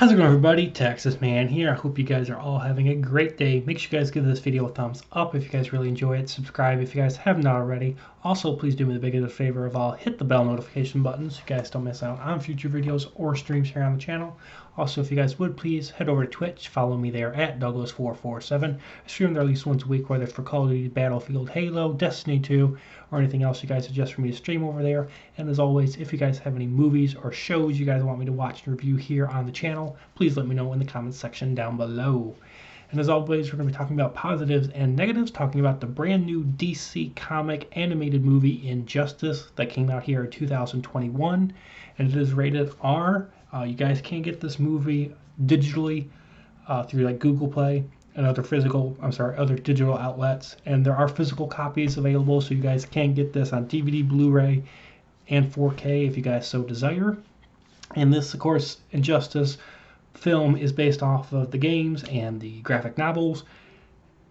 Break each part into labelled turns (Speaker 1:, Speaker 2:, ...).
Speaker 1: How's it going everybody? Texas Man here. I hope you guys are all having a great day. Make sure you guys give this video a thumbs up if you guys really enjoy it. Subscribe if you guys have not already. Also, please do me the biggest favor of all, hit the bell notification button so you guys don't miss out on future videos or streams here on the channel. Also, if you guys would please head over to Twitch, follow me there at Douglas447. I stream there at least once a week, whether it's for Call of Duty, Battlefield, Halo, Destiny 2, or anything else you guys suggest for me to stream over there. And as always, if you guys have any movies or shows you guys want me to watch and review here on the channel, please let me know in the comments section down below. And as always, we're going to be talking about positives and negatives, talking about the brand new DC comic animated movie Injustice that came out here in 2021. And it is rated R. Uh, you guys can get this movie digitally uh, through like Google Play and other physical, I'm sorry, other digital outlets. And there are physical copies available, so you guys can get this on DVD, Blu ray, and 4K if you guys so desire. And this, of course, Injustice film is based off of the games and the graphic novels.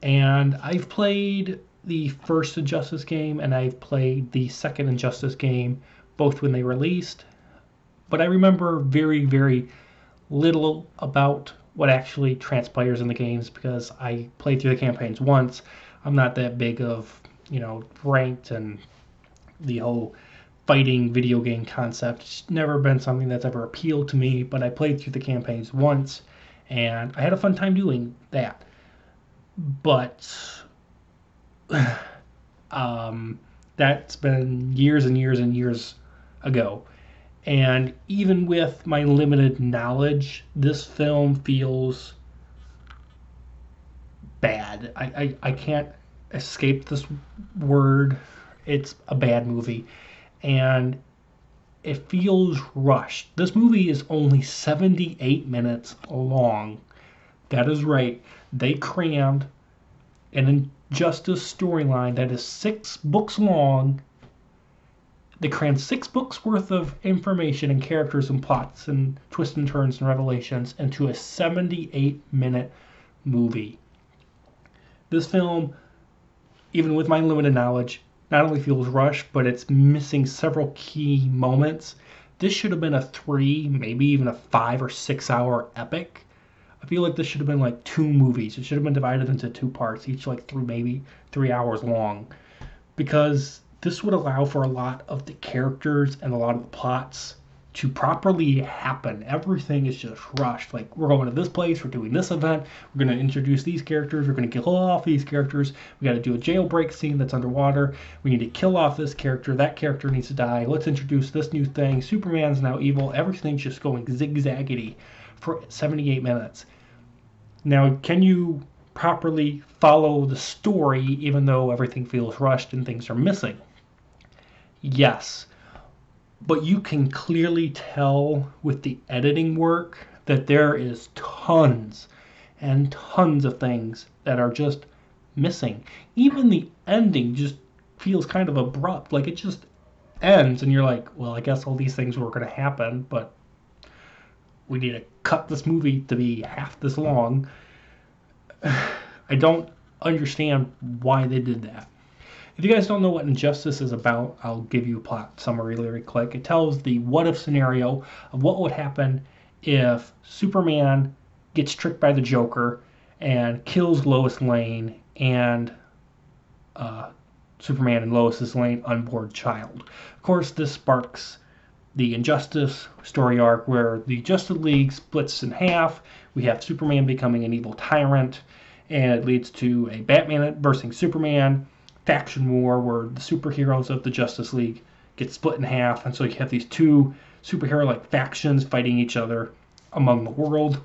Speaker 1: And I've played the first Injustice game and I've played the second Injustice game, both when they released. But I remember very, very little about what actually transpires in the games because I played through the campaigns once. I'm not that big of, you know, ranked and the whole fighting video game concept. It's never been something that's ever appealed to me, but I played through the campaigns once and I had a fun time doing that. But um, that's been years and years and years ago. And even with my limited knowledge, this film feels bad. I, I, I can't escape this word. It's a bad movie and it feels rushed. This movie is only 78 minutes long. That is right. They crammed an Injustice storyline that is six books long. They crammed six books worth of information and characters and plots and twists and turns and revelations into a 78 minute movie. This film, even with my limited knowledge, not only feels rushed, but it's missing several key moments. This should have been a three, maybe even a five or six hour epic. I feel like this should have been like two movies. It should have been divided into two parts, each like three, maybe three hours long, because this would allow for a lot of the characters and a lot of the plots to properly happen. Everything is just rushed. Like we're going to this place, we're doing this event, we're going to introduce these characters, we're going to kill off these characters. We got to do a jailbreak scene that's underwater. We need to kill off this character. That character needs to die. Let's introduce this new thing. Superman's now evil. Everything's just going zigzaggedy for 78 minutes. Now, can you properly follow the story even though everything feels rushed and things are missing? Yes but you can clearly tell with the editing work that there is tons and tons of things that are just missing. Even the ending just feels kind of abrupt. Like it just ends, and you're like, well, I guess all these things were going to happen, but we need to cut this movie to be half this long. I don't understand why they did that. If you guys don't know what Injustice is about, I'll give you a plot summary really quick. It tells the what if scenario of what would happen if Superman gets tricked by the Joker and kills Lois Lane and uh, Superman and Lois's Lane unborn child. Of course, this sparks the Injustice story arc where the Justice League splits in half. We have Superman becoming an evil tyrant, and it leads to a Batman versus Superman faction war where the superheroes of the Justice League get split in half, and so you have these two superhero-like factions fighting each other among the world.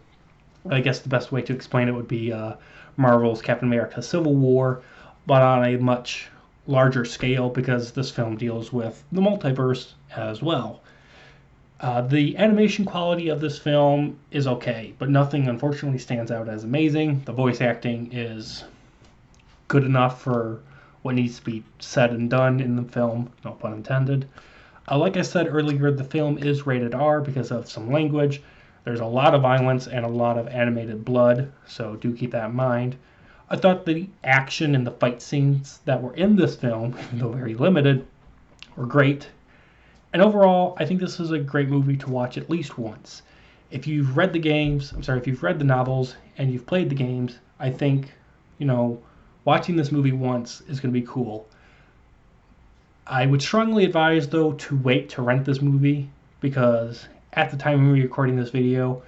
Speaker 1: I guess the best way to explain it would be uh, Marvel's Captain America: Civil War, but on a much larger scale because this film deals with the multiverse as well. Uh, the animation quality of this film is okay, but nothing unfortunately stands out as amazing. The voice acting is good enough for what needs to be said and done in the film, no pun intended. Uh, like I said earlier, the film is rated R because of some language. There's a lot of violence and a lot of animated blood, so do keep that in mind. I thought the action and the fight scenes that were in this film, though very limited, were great. And overall, I think this is a great movie to watch at least once. if you've read the games, I'm sorry, if you've read the novels and you've played the games, I think, you know, watching this movie once is going to be cool. I would strongly advise, though, to wait to rent this movie because at the time we were recording this video,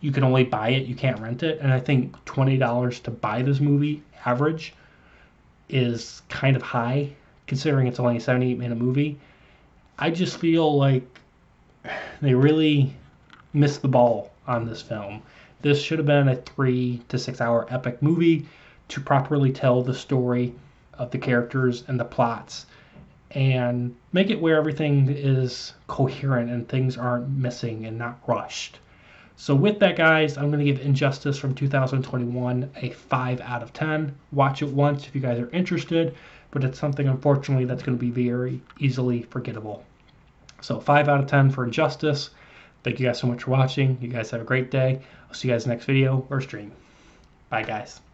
Speaker 1: you can only buy it, you can't rent it. And I think $20 to buy this movie average is kind of high considering it's only a 78 minute movie. I just feel like they really missed the ball on this film. This should have been a three to six hour epic movie to properly tell the story of the characters and the plots and make it where everything is coherent and things aren't missing and not rushed. So, with that, guys, I'm going to give Injustice from 2021 a 5 out of 10. Watch it once if you guys are interested, but it's something, unfortunately, that's going to be very easily forgettable. So, 5 out of 10 for Injustice. Thank you guys so much for watching. You guys have a great day. I'll see you guys next video or stream. Bye, guys.